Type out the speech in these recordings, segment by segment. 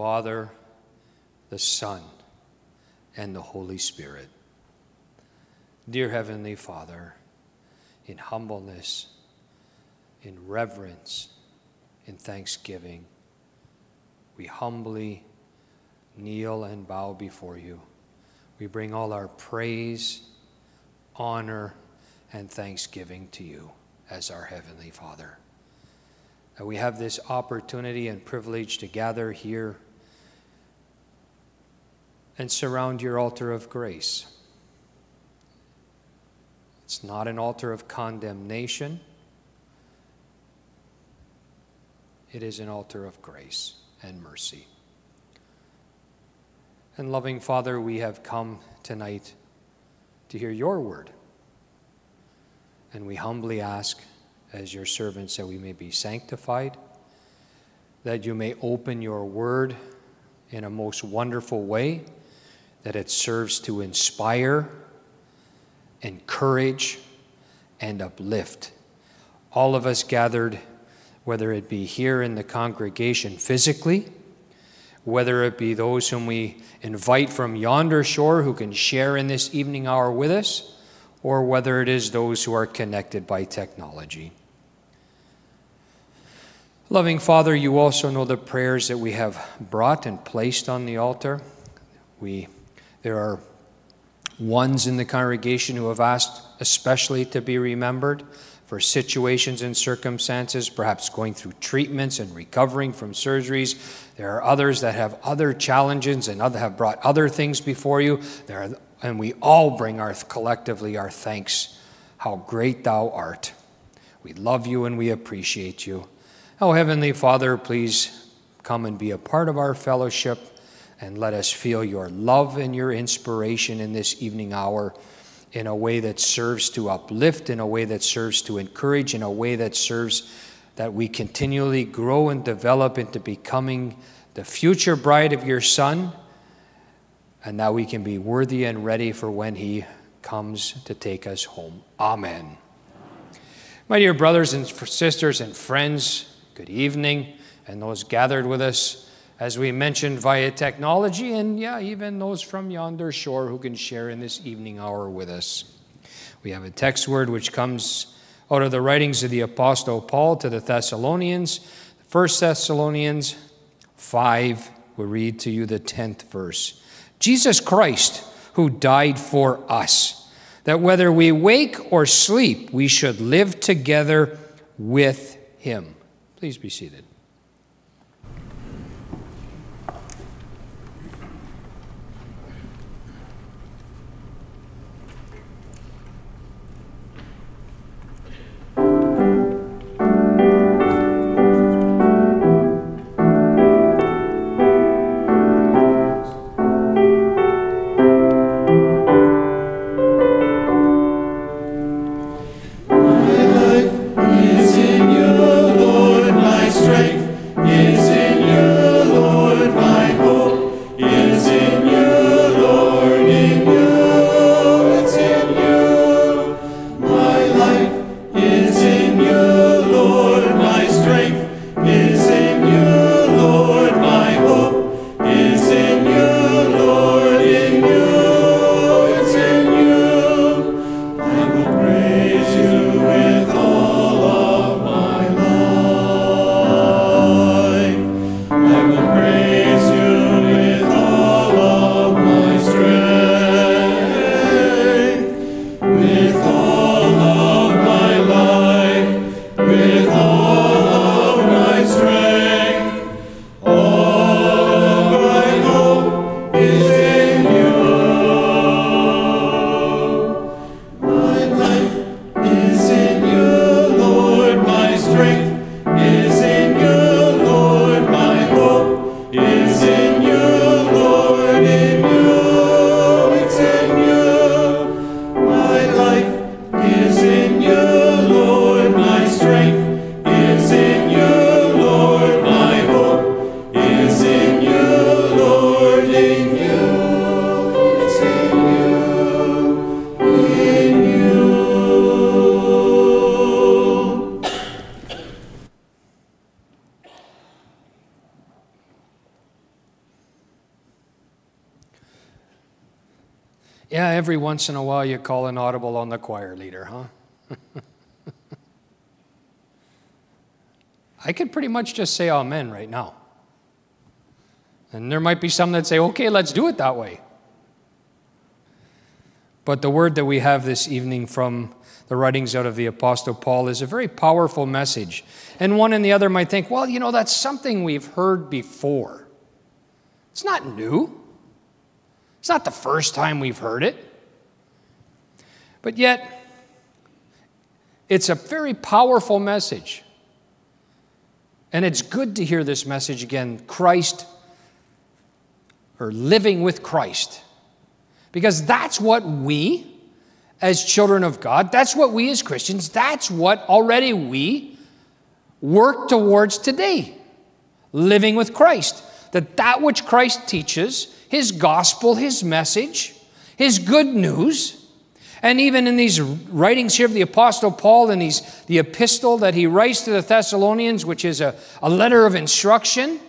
Father, the Son, and the Holy Spirit. Dear Heavenly Father, in humbleness, in reverence, in thanksgiving, we humbly kneel and bow before you. We bring all our praise, honor, and thanksgiving to you as our Heavenly Father. And we have this opportunity and privilege to gather here and surround your altar of grace. It's not an altar of condemnation, it is an altar of grace and mercy. And loving Father, we have come tonight to hear your word. And we humbly ask, as your servants, that we may be sanctified, that you may open your word in a most wonderful way, that it serves to inspire, encourage, and uplift. All of us gathered, whether it be here in the congregation physically, whether it be those whom we invite from yonder shore who can share in this evening hour with us, or whether it is those who are connected by technology. Loving Father, you also know the prayers that we have brought and placed on the altar. We, there are ones in the congregation who have asked especially to be remembered for situations and circumstances, perhaps going through treatments and recovering from surgeries. There are others that have other challenges and other, have brought other things before you. There are and we all bring our collectively our thanks. How great thou art. We love you and we appreciate you. Oh, Heavenly Father, please come and be a part of our fellowship and let us feel your love and your inspiration in this evening hour in a way that serves to uplift, in a way that serves to encourage, in a way that serves that we continually grow and develop into becoming the future bride of your Son and that we can be worthy and ready for when He comes to take us home. Amen. My dear brothers and sisters and friends, good evening, and those gathered with us, as we mentioned, via technology, and yeah, even those from yonder shore who can share in this evening hour with us. We have a text word which comes out of the writings of the Apostle Paul to the Thessalonians. 1 Thessalonians 5, we read to you the 10th verse. Jesus Christ, who died for us, that whether we wake or sleep, we should live together with him. Please be seated. Once in a while you call an audible on the choir leader, huh? I could pretty much just say amen right now. And there might be some that say, okay, let's do it that way. But the word that we have this evening from the writings out of the Apostle Paul is a very powerful message. And one and the other might think, well, you know, that's something we've heard before. It's not new, it's not the first time we've heard it. But yet, it's a very powerful message. And it's good to hear this message again Christ, or living with Christ. Because that's what we, as children of God, that's what we as Christians, that's what already we work towards today. Living with Christ. That that which Christ teaches, his gospel, his message, his good news, and even in these writings here of the Apostle Paul and these, the epistle that he writes to the Thessalonians, which is a, a letter of instruction,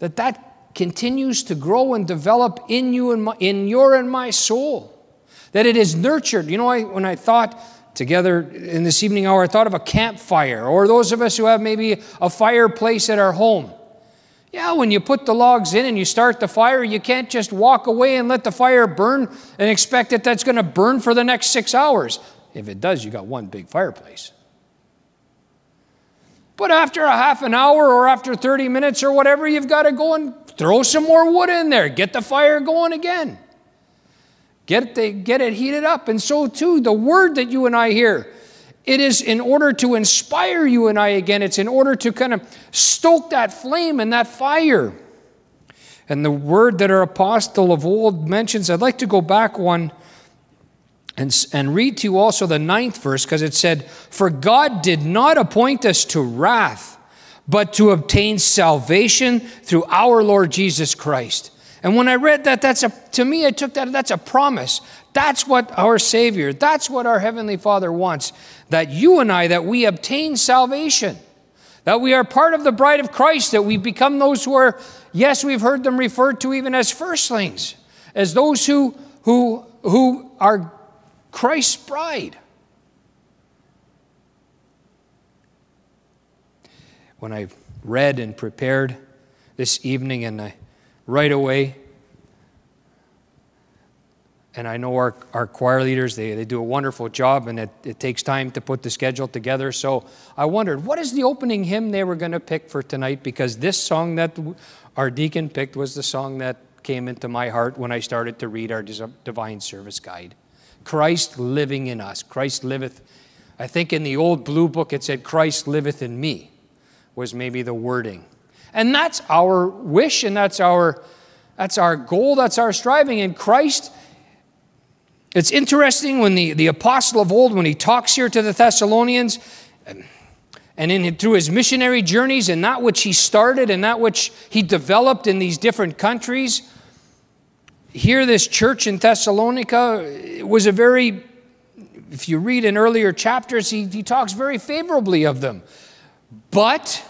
that that continues to grow and develop in you and my, in your and my soul. That it is nurtured. You know, I, when I thought together in this evening hour, I thought of a campfire, or those of us who have maybe a fireplace at our home. Yeah, when you put the logs in and you start the fire, you can't just walk away and let the fire burn and expect that that's going to burn for the next six hours. If it does, you got one big fireplace. But after a half an hour or after 30 minutes or whatever, you've got to go and throw some more wood in there, get the fire going again. Get, the, get it heated up. And so, too, the word that you and I hear it is in order to inspire you and I again. It's in order to kind of stoke that flame and that fire. And the word that our apostle of old mentions, I'd like to go back one and, and read to you also the ninth verse because it said, For God did not appoint us to wrath, but to obtain salvation through our Lord Jesus Christ. And when I read that, that's a, to me, I took that, that's a promise. That's what our Savior, that's what our Heavenly Father wants. That you and I, that we obtain salvation. That we are part of the bride of Christ, that we become those who are, yes, we've heard them referred to even as firstlings, as those who, who, who are Christ's bride. When I read and prepared this evening, and I right away and I know our, our choir leaders, they, they do a wonderful job, and it, it takes time to put the schedule together. So I wondered, what is the opening hymn they were going to pick for tonight? Because this song that our deacon picked was the song that came into my heart when I started to read our Divine Service Guide. Christ living in us. Christ liveth. I think in the old blue book it said, Christ liveth in me, was maybe the wording. And that's our wish, and that's our, that's our goal, that's our striving. And Christ it's interesting when the, the apostle of old, when he talks here to the Thessalonians, and in, through his missionary journeys and that which he started and that which he developed in these different countries, here this church in Thessalonica was a very, if you read in earlier chapters, he, he talks very favorably of them. But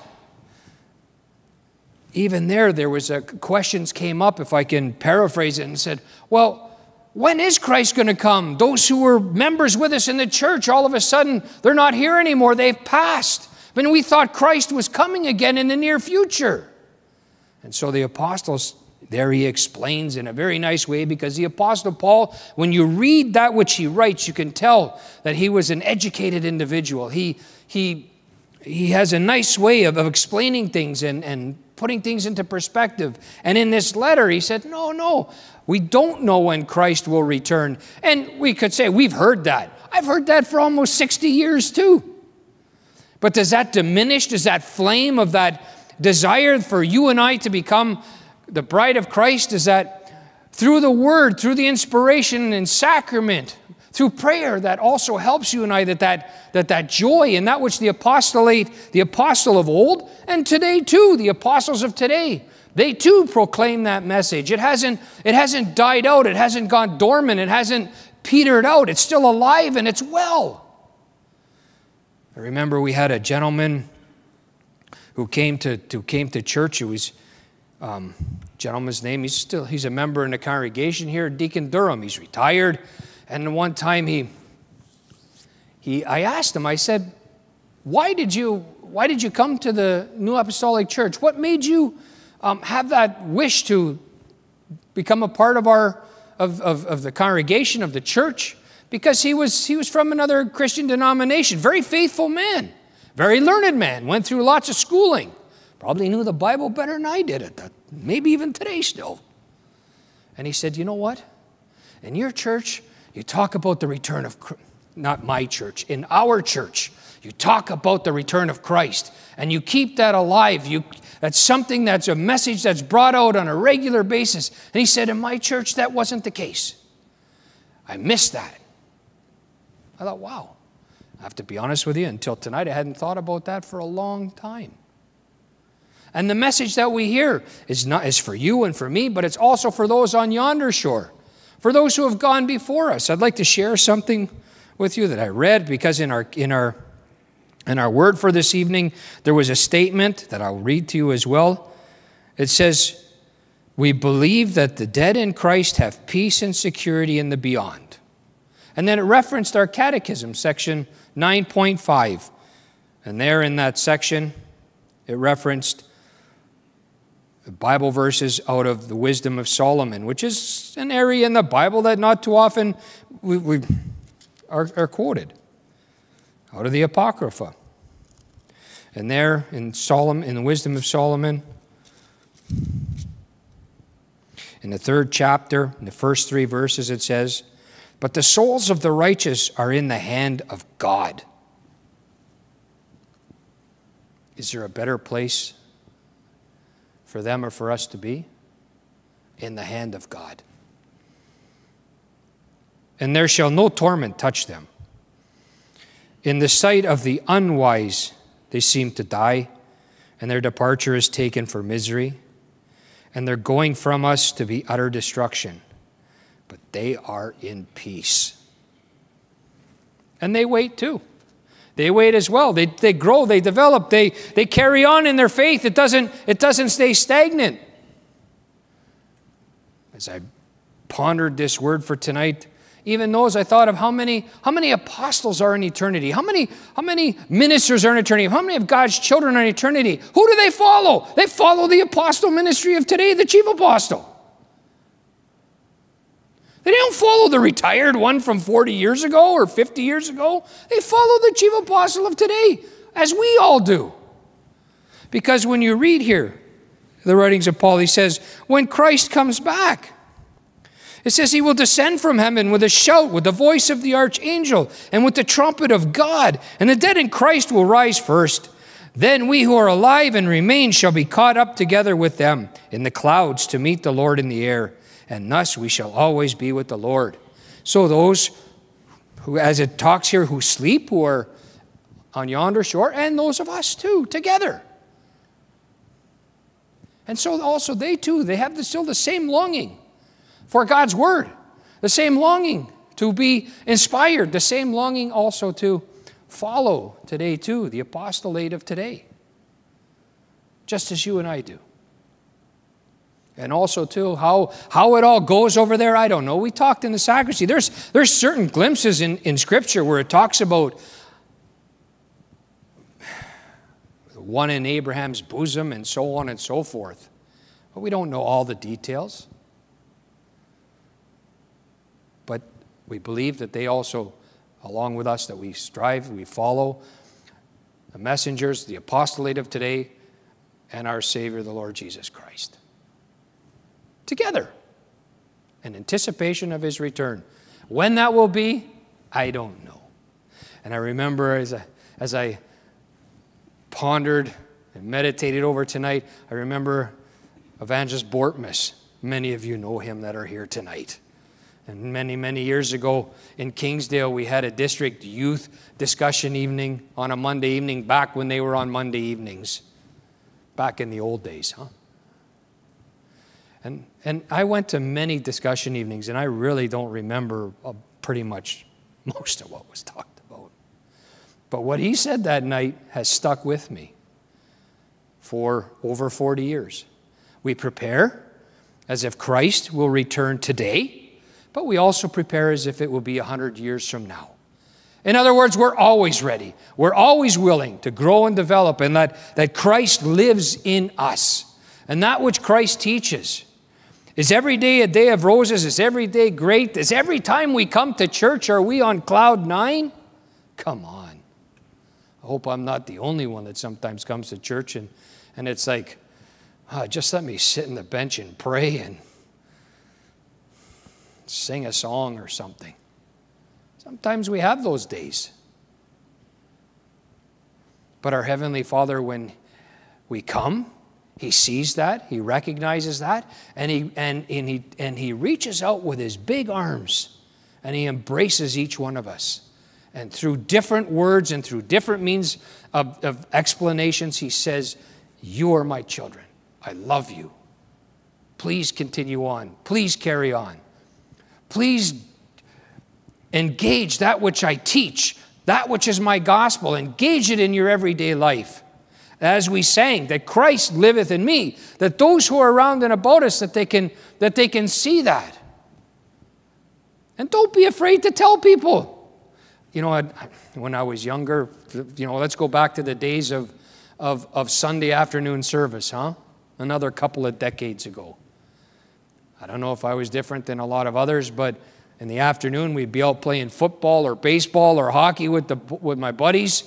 even there, there was a questions came up, if I can paraphrase it, and said, well, when is Christ going to come? Those who were members with us in the church, all of a sudden, they're not here anymore. They've passed. But we thought Christ was coming again in the near future. And so the apostles, there he explains in a very nice way because the apostle Paul, when you read that which he writes, you can tell that he was an educated individual. He, he, he has a nice way of, of explaining things and, and putting things into perspective. And in this letter, he said, No, no, we don't know when Christ will return. And we could say, We've heard that. I've heard that for almost 60 years too. But does that diminish? Does that flame of that desire for you and I to become the bride of Christ, does that through the word, through the inspiration and sacrament, through prayer that also helps you and I that that, that that joy and that which the apostolate, the apostle of old, and today too, the apostles of today, they too proclaim that message. It hasn't, it hasn't died out, it hasn't gone dormant, it hasn't petered out, it's still alive and it's well. I remember we had a gentleman who came to, who came to church who was um, gentleman's name. He's still he's a member in the congregation here, Deacon Durham. He's retired, and one time he he I asked him. I said, "Why did you Why did you come to the New Apostolic Church? What made you um, have that wish to become a part of our of, of, of the congregation of the church?" Because he was he was from another Christian denomination, very faithful man, very learned man, went through lots of schooling. Probably knew the Bible better than I did at that, maybe even today still. And he said, You know what? In your church, you talk about the return of, not my church, in our church, you talk about the return of Christ and you keep that alive. You, that's something that's a message that's brought out on a regular basis. And he said, In my church, that wasn't the case. I missed that. I thought, wow. I have to be honest with you, until tonight, I hadn't thought about that for a long time. And the message that we hear is not is for you and for me, but it's also for those on yonder shore, for those who have gone before us. I'd like to share something with you that I read because in our in our in our word for this evening, there was a statement that I'll read to you as well. It says, We believe that the dead in Christ have peace and security in the beyond. And then it referenced our catechism, section 9.5. And there in that section, it referenced Bible verses out of the wisdom of Solomon, which is an area in the Bible that not too often we, we are, are quoted out of the Apocrypha. And there in Solomon, in the wisdom of Solomon, in the third chapter, in the first three verses, it says, But the souls of the righteous are in the hand of God. Is there a better place for them or for us to be? In the hand of God. And there shall no torment touch them. In the sight of the unwise, they seem to die, and their departure is taken for misery, and their going from us to be utter destruction. But they are in peace. And they wait too. They wait as well. They, they grow, they develop, they, they carry on in their faith. It doesn't, it doesn't stay stagnant. As I pondered this word for tonight, even those I thought of how many, how many apostles are in eternity? How many, how many ministers are in eternity? How many of God's children are in eternity? Who do they follow? They follow the apostle ministry of today, the chief apostle. They don't follow the retired one from 40 years ago or 50 years ago. They follow the chief apostle of today, as we all do. Because when you read here, the writings of Paul, he says, when Christ comes back, it says he will descend from heaven with a shout, with the voice of the archangel, and with the trumpet of God, and the dead in Christ will rise first. Then we who are alive and remain shall be caught up together with them in the clouds to meet the Lord in the air and thus we shall always be with the Lord. So those who, as it talks here, who sleep, who are on yonder shore, and those of us too, together. And so also they too, they have the, still the same longing for God's word, the same longing to be inspired, the same longing also to follow today too, the apostolate of today, just as you and I do. And also, too, how, how it all goes over there, I don't know. We talked in the sacristy. There's, there's certain glimpses in, in Scripture where it talks about the one in Abraham's bosom and so on and so forth. But we don't know all the details. But we believe that they also, along with us, that we strive, we follow the messengers, the apostolate of today, and our Savior, the Lord Jesus Christ together in anticipation of his return. When that will be, I don't know. And I remember as I, as I pondered and meditated over tonight, I remember Evangelist Bortmus. Many of you know him that are here tonight. And many, many years ago in Kingsdale, we had a district youth discussion evening on a Monday evening, back when they were on Monday evenings, back in the old days, huh? And, and I went to many discussion evenings, and I really don't remember uh, pretty much most of what was talked about. But what he said that night has stuck with me for over 40 years. We prepare as if Christ will return today, but we also prepare as if it will be 100 years from now. In other words, we're always ready. We're always willing to grow and develop, and that, that Christ lives in us. And that which Christ teaches is every day a day of roses? Is every day great? Is every time we come to church, are we on cloud nine? Come on. I hope I'm not the only one that sometimes comes to church and, and it's like, oh, just let me sit in the bench and pray and sing a song or something. Sometimes we have those days. But our Heavenly Father, when we come, He sees that, He recognizes that, and He, and, and, he, and he reaches out with His big arms and He embraces each one of us. And through different words and through different means of, of explanations, He says, You are my children. I love you. Please continue on. Please carry on. Please engage that which I teach, that which is my gospel. Engage it in your everyday life. As we sang, that Christ liveth in me, that those who are around and about us, that they can, that they can see that. And don't be afraid to tell people. You know, when I was younger, you know, let's go back to the days of, of, of Sunday afternoon service, huh? Another couple of decades ago. I don't know if I was different than a lot of others, but in the afternoon we'd be out playing football or baseball or hockey with, the, with my buddies.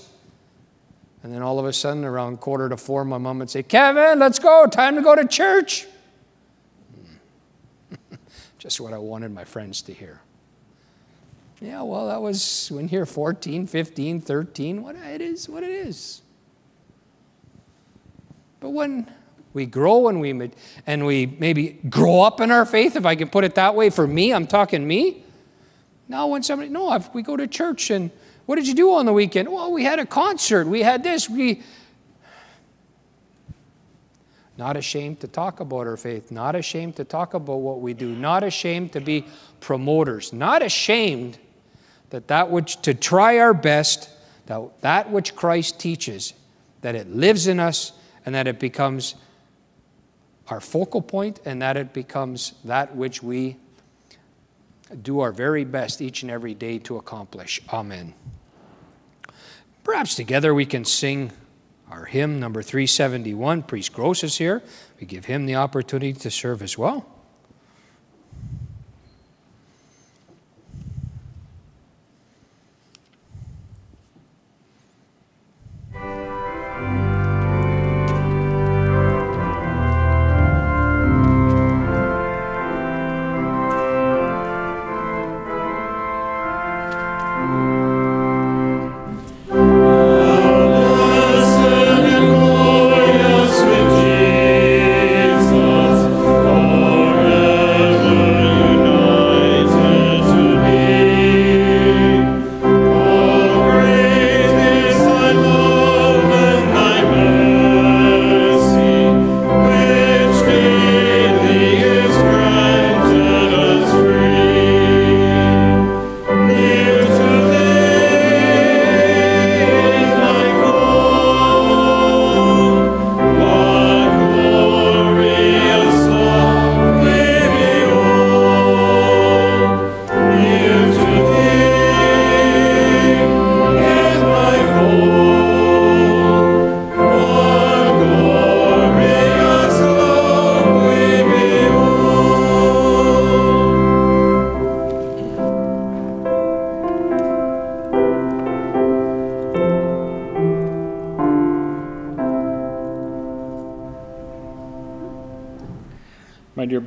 And then all of a sudden, around quarter to four, my mom would say, Kevin, let's go, time to go to church. Just what I wanted my friends to hear. Yeah, well, that was when you're 14, 15, 13, what it is, what it is. But when we grow and we, and we maybe grow up in our faith, if I can put it that way. For me, I'm talking me. Now, when somebody, no, if we go to church and what did you do on the weekend? Well, we had a concert. We had this. We, not ashamed to talk about our faith, not ashamed to talk about what we do, not ashamed to be promoters, not ashamed that that which to try our best, that that which Christ teaches, that it lives in us and that it becomes our focal point and that it becomes that which we do our very best each and every day to accomplish. Amen. Perhaps together we can sing our hymn number 371. Priest Gross is here. We give him the opportunity to serve as well.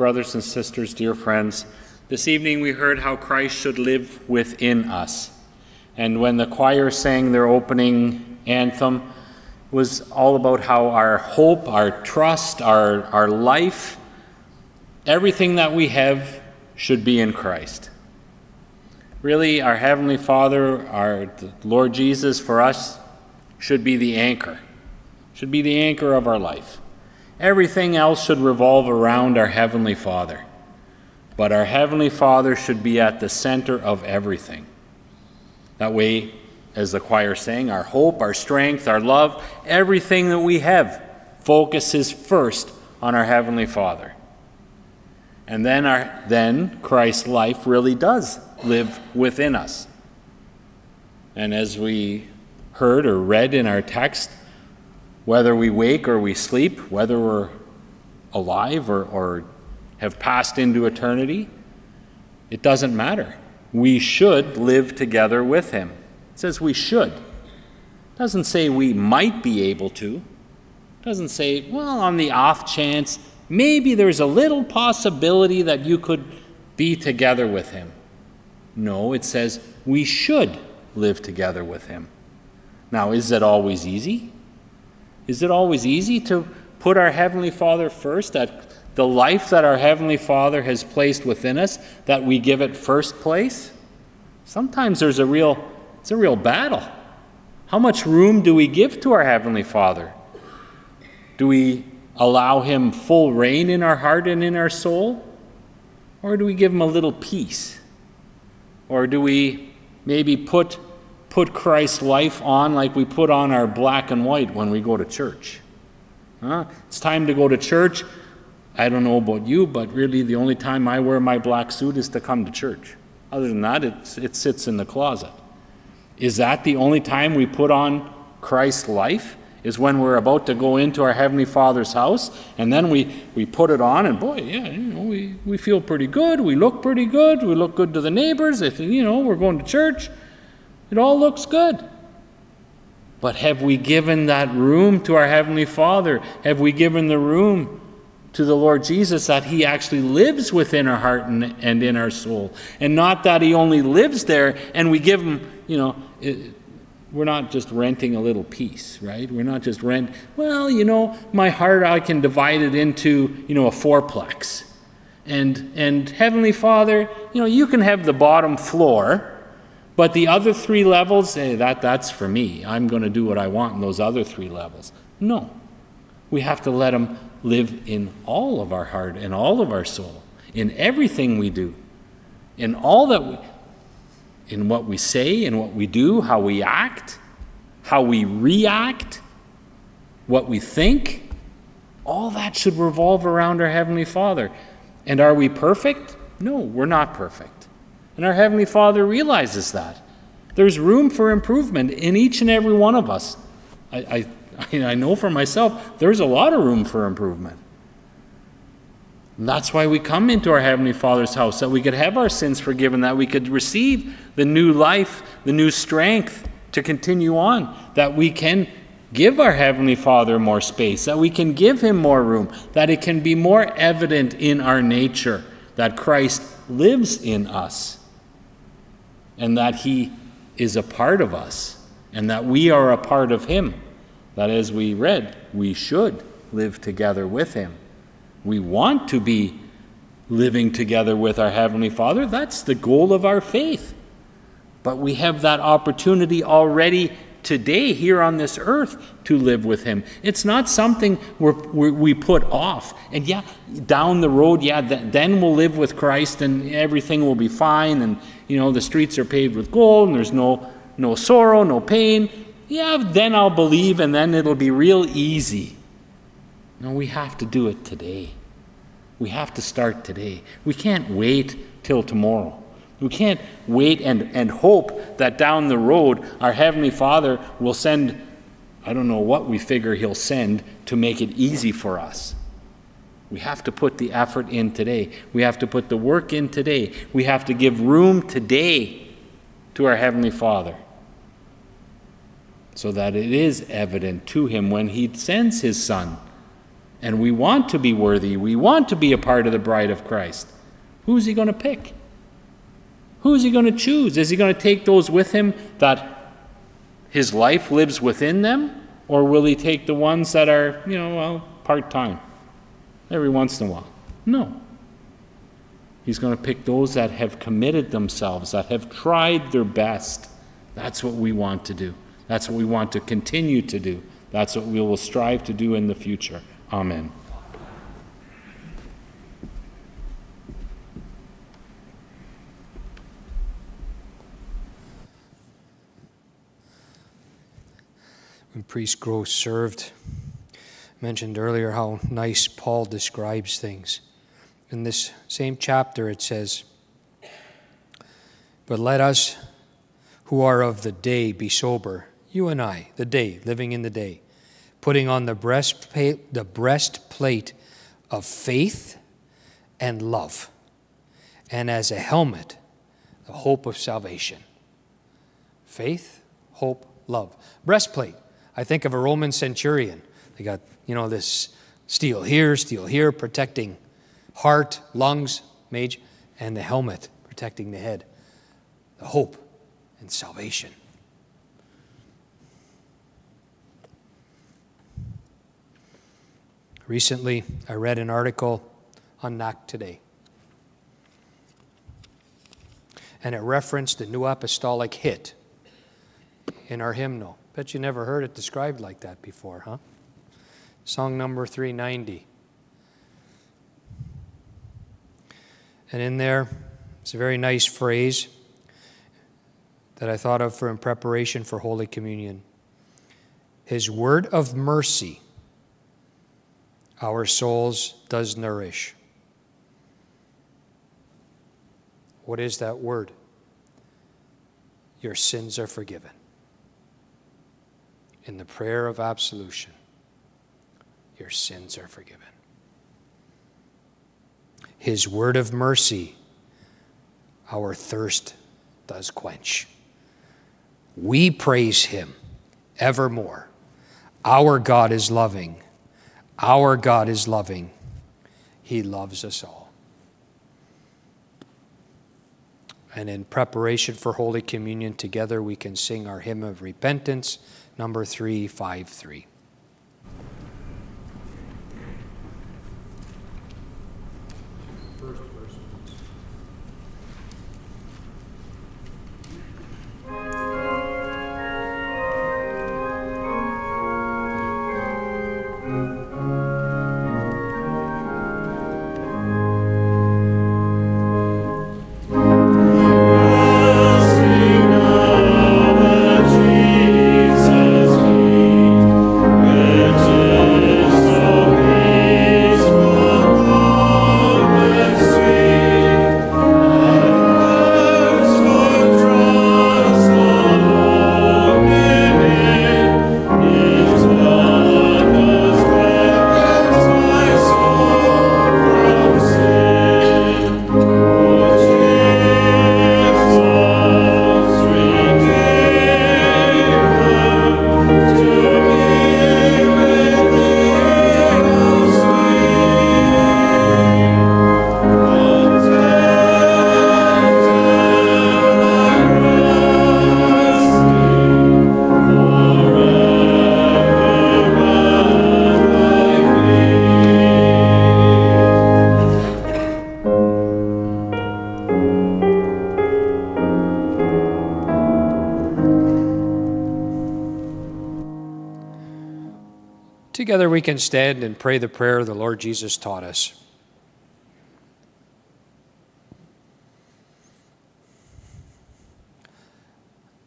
Brothers and sisters, dear friends, this evening we heard how Christ should live within us. And when the choir sang their opening anthem, was all about how our hope, our trust, our, our life, everything that we have should be in Christ. Really, our Heavenly Father, our Lord Jesus for us, should be the anchor, should be the anchor of our life. Everything else should revolve around our Heavenly Father. But our Heavenly Father should be at the center of everything. That way, as the choir sang, our hope, our strength, our love, everything that we have focuses first on our Heavenly Father. And then, our, then Christ's life really does live within us. And as we heard or read in our text, whether we wake or we sleep, whether we're alive or, or have passed into eternity, it doesn't matter. We should live together with Him. It says we should. It doesn't say we might be able to. It doesn't say, well, on the off chance, maybe there's a little possibility that you could be together with Him. No, it says we should live together with Him. Now, is it always easy? Is it always easy to put our Heavenly Father first, that the life that our Heavenly Father has placed within us, that we give it first place? Sometimes there's a real, it's a real battle. How much room do we give to our Heavenly Father? Do we allow Him full reign in our heart and in our soul? Or do we give Him a little piece? Or do we maybe put, put Christ's life on like we put on our black and white when we go to church? Huh? It's time to go to church. I don't know about you, but really the only time I wear my black suit is to come to church. Other than that, it, it sits in the closet. Is that the only time we put on Christ's life? Is when we're about to go into our Heavenly Father's house, and then we, we put it on, and boy, yeah, you know, we, we feel pretty good, we look pretty good, we look good to the neighbors, if, you know, we're going to church. It all looks good. But have we given that room to our Heavenly Father? Have we given the room to the Lord Jesus that He actually lives within our heart and, and in our soul? And not that He only lives there and we give Him, you know, it, we're not just renting a little piece, right? We're not just rent, well, you know, my heart, I can divide it into, you know, a fourplex. And, and Heavenly Father, you know, you can have the bottom floor but the other three levels, hey, that, that's for me. I'm going to do what I want in those other three levels. No. We have to let Him live in all of our heart and all of our soul, in everything we do, in all that we, in what we say, in what we do, how we act, how we react, what we think. All that should revolve around our Heavenly Father. And are we perfect? No, we're not perfect. And our Heavenly Father realizes that. There's room for improvement in each and every one of us. I, I, I know for myself, there's a lot of room for improvement. And that's why we come into our Heavenly Father's house, that we could have our sins forgiven, that we could receive the new life, the new strength to continue on, that we can give our Heavenly Father more space, that we can give Him more room, that it can be more evident in our nature that Christ lives in us and that He is a part of us and that we are a part of Him. That, as we read, we should live together with Him. We want to be living together with our Heavenly Father. That's the goal of our faith. But we have that opportunity already today here on this earth to live with him it's not something we're, we put off and yeah down the road yeah th- then we'll live with christ and everything will be fine and you know, the streets are paved with gold and there's no, no sorrow, no pain, yeah, then I'll believe and then it'll be real easy. No, we have to do it today. We have to start today. We can't wait till tomorrow. We can't wait and, and hope that down the road our Heavenly Father will send, I don't know what we figure He'll send to make it easy for us. We have to put the effort in today. We have to put the work in today. We have to give room today to our Heavenly Father so that it is evident to Him when He sends His Son. And we want to be worthy. We want to be a part of the bride of Christ. Who's He going to pick? Who's He going to choose? Is He going to take those with Him that His life lives within them? Or will He take the ones that are, you know, well, part time? Every once in a while. No. He's going to pick those that have committed themselves, that have tried their best. That's what we want to do. That's what we want to continue to do. That's what we will strive to do in the future. Amen. When priest Gross served mentioned earlier how nice Paul describes things. In this same chapter, it says, But let us who are of the day be sober, you and I, the day, living in the day, putting on the breastplate, the breastplate of faith and love, and as a helmet, the hope of salvation. Faith, hope, love. Breastplate. I think of a Roman centurion. They got, you know, this steel here, steel here, protecting heart, lungs, mage, and the helmet protecting the head. The hope and salvation. Recently, I read an article on nac.today. And it referenced the New Apostolic hit in our hymnal. Bet you never heard it described like that before, huh? Song number 390. And in there, it's a very nice phrase that I thought of for in preparation for Holy Communion. His word of mercy our souls does nourish. What is that word? Your sins are forgiven. In the prayer of absolution, your sins are forgiven. His word of mercy, our thirst does quench. We praise him evermore. Our God is loving our God is loving. He loves us all. And in preparation for Holy Communion together, we can sing our hymn of repentance, number 353. Together we can stand and pray the prayer the Lord Jesus taught us.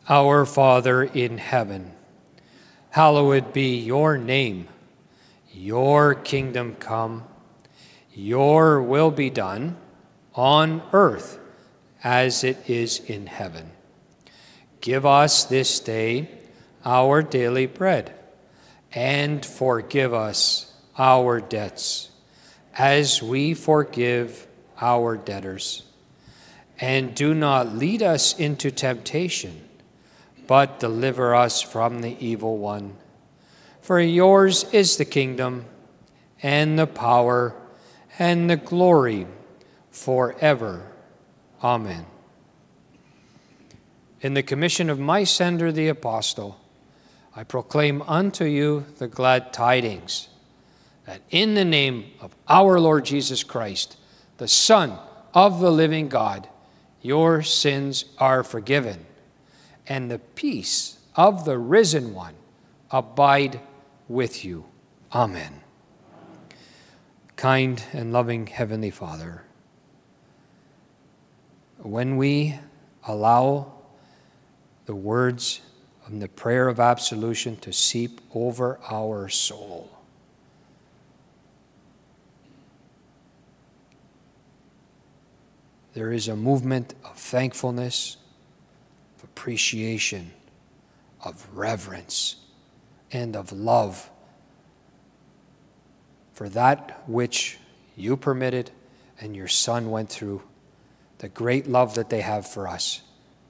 Our Father in heaven, hallowed be your name. Your kingdom come, your will be done on earth as it is in heaven. Give us this day our daily bread and forgive us our debts as we forgive our debtors. And do not lead us into temptation, but deliver us from the evil one. For yours is the kingdom, and the power, and the glory forever. Amen. In the commission of my sender, the apostle, I proclaim unto you the glad tidings that in the name of our Lord Jesus Christ, the Son of the living God, your sins are forgiven, and the peace of the risen one abide with you. Amen. Kind and loving Heavenly Father, when we allow the words and the prayer of absolution to seep over our soul. There is a movement of thankfulness, of appreciation, of reverence, and of love for that which you permitted and your son went through, the great love that they have for us.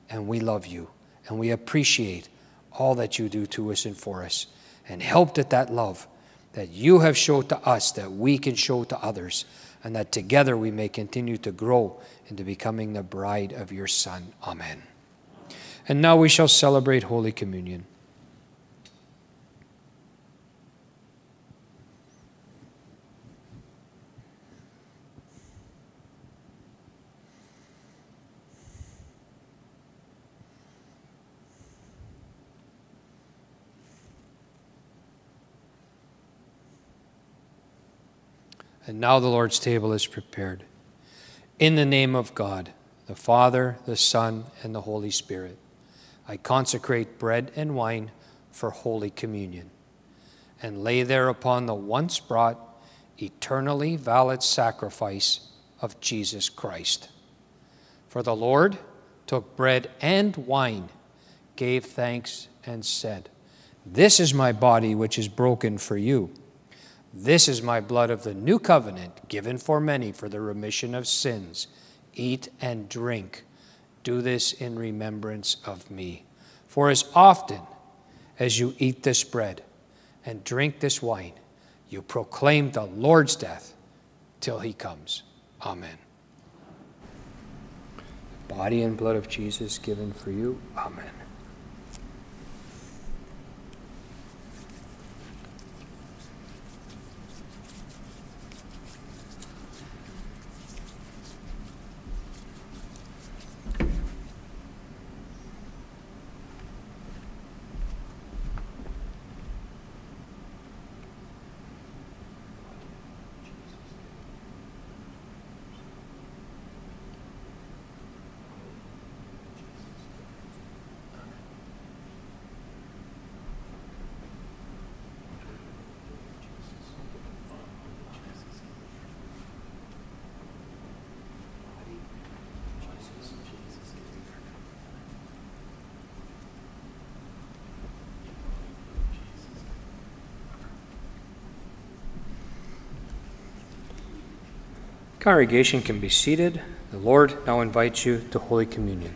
And we love you, and we appreciate all that you do to us and for us. And help that that love that you have showed to us, that we can show to others, and that together we may continue to grow into becoming the bride of your Son. Amen. And now we shall celebrate Holy Communion. And now the Lord's table is prepared. In the name of God, the Father, the Son, and the Holy Spirit, I consecrate bread and wine for Holy Communion, and lay there upon the once brought, eternally valid sacrifice of Jesus Christ. For the Lord took bread and wine, gave thanks, and said, This is my body which is broken for you. This is my blood of the new covenant, given for many for the remission of sins. Eat and drink. Do this in remembrance of me. For as often as you eat this bread and drink this wine, you proclaim the Lord's death till he comes. Amen. Body and blood of Jesus given for you. Amen. Congregation can be seated. The Lord now invites you to Holy Communion.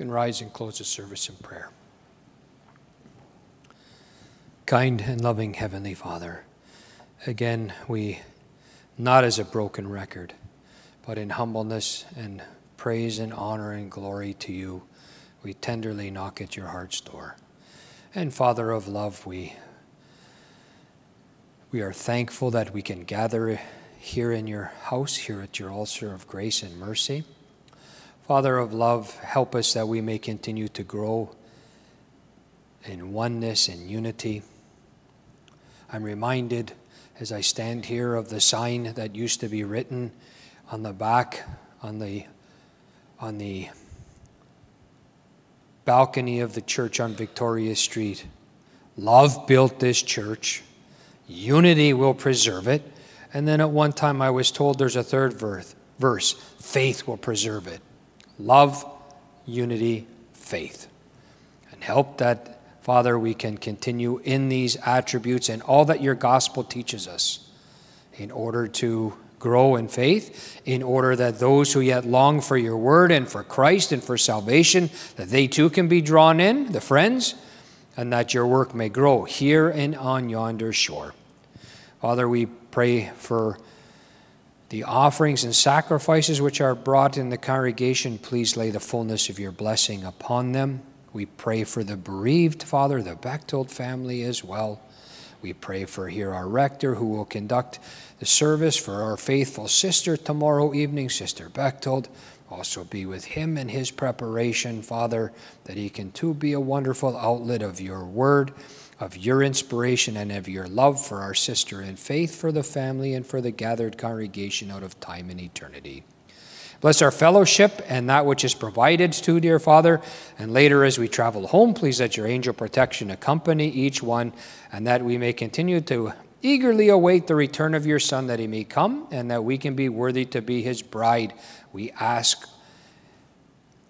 Can rise and close the service in prayer. Kind and loving Heavenly Father, again, we, not as a broken record, but in humbleness and praise and honor and glory to you, we tenderly knock at your heart's door. And Father of love, we, we are thankful that we can gather here in your house, here at your altar of grace and mercy. Father of love, help us that we may continue to grow in oneness and unity. I'm reminded as I stand here of the sign that used to be written on the back on the on the balcony of the church on Victoria Street. Love built this church. Unity will preserve it. And then at one time I was told there's a third verse, verse faith will preserve it love, unity, faith. And help that, Father, we can continue in these attributes and all that your gospel teaches us in order to grow in faith, in order that those who yet long for your word and for Christ and for salvation, that they too can be drawn in, the friends, and that your work may grow here and on yonder shore. Father, we pray for the offerings and sacrifices which are brought in the congregation, please lay the fullness of your blessing upon them. We pray for the bereaved, Father, the Bechtold family as well. We pray for here our rector who will conduct the service for our faithful sister tomorrow evening, Sister Bechtold. Also be with him in his preparation, Father, that he can too be a wonderful outlet of your word of your inspiration and of your love for our sister in faith, for the family, and for the gathered congregation out of time and eternity. Bless our fellowship and that which is provided to, dear Father. And later, as we travel home, please let your angel protection accompany each one, and that we may continue to eagerly await the return of your Son, that he may come, and that we can be worthy to be his bride. We ask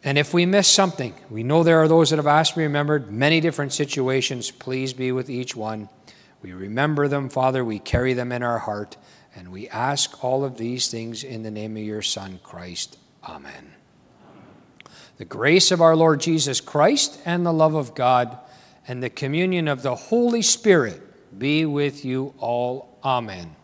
and if we miss something, we know there are those that have asked me remembered many different situations. Please be with each one. We remember them, Father. We carry them in our heart. And we ask all of these things in the name of your Son, Christ. Amen. The grace of our Lord Jesus Christ and the love of God and the communion of the Holy Spirit be with you all. Amen.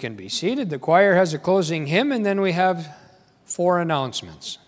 Can be seated. The choir has a closing hymn, and then we have four announcements.